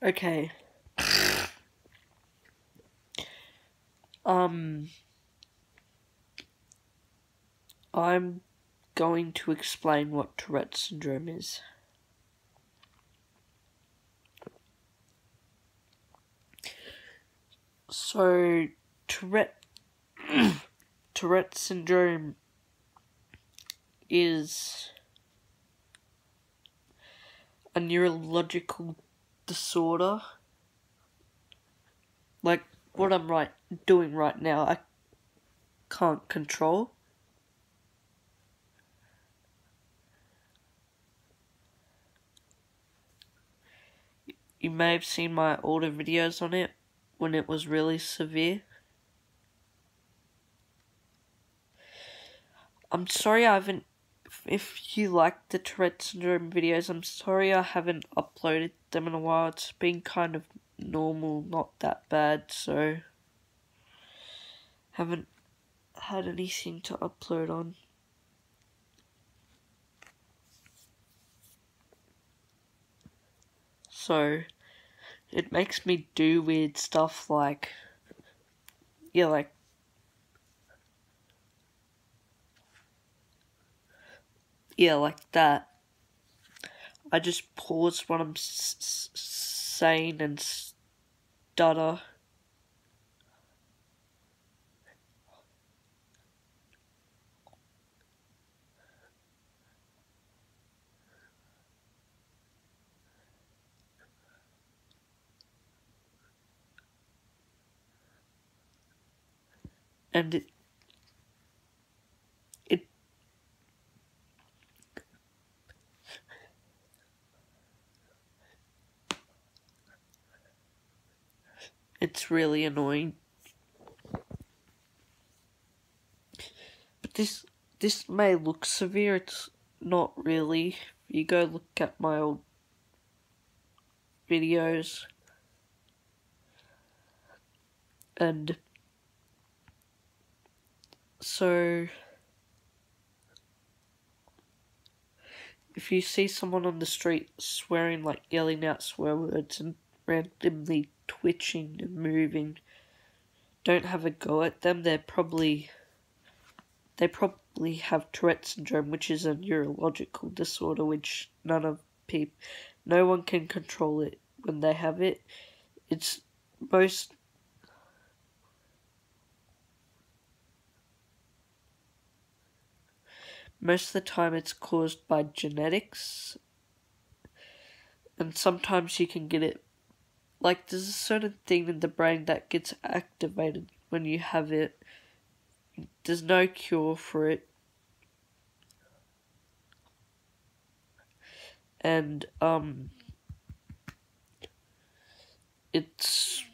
Okay. Um, I'm going to explain what Tourette's syndrome is. So, Tourette Tourette syndrome is a neurological disorder. Like what I'm right doing right now, I can't control. You may have seen my older videos on it when it was really severe. I'm sorry I haven't. If you like the Tourette syndrome videos, I'm sorry I haven't uploaded them in a while. It's been kind of normal, not that bad, so haven't had anything to upload on. So it makes me do weird stuff like yeah, like yeah, like that. I just pause what I'm saying and stutter. And it It's really annoying. But this this may look severe, it's not really. You go look at my old videos and so if you see someone on the street swearing like yelling out swear words and randomly twitching and moving. Don't have a go at them. They're probably they probably have Tourette syndrome, which is a neurological disorder which none of people no one can control it when they have it. It's most most of the time it's caused by genetics and sometimes you can get it like there's a certain thing in the brain that gets activated when you have it. There's no cure for it. And um it's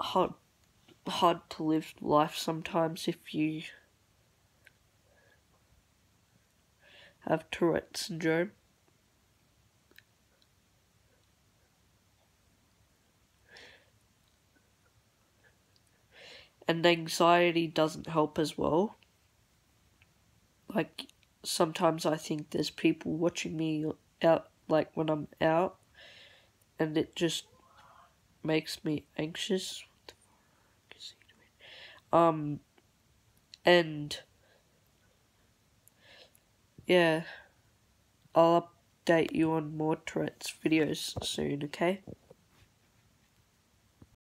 hard hard to live life sometimes if you have Tourette syndrome. And anxiety doesn't help as well. Like sometimes I think there's people watching me out like when I'm out and it just makes me anxious. Um and yeah, I'll update you on more Tourette's videos soon, okay?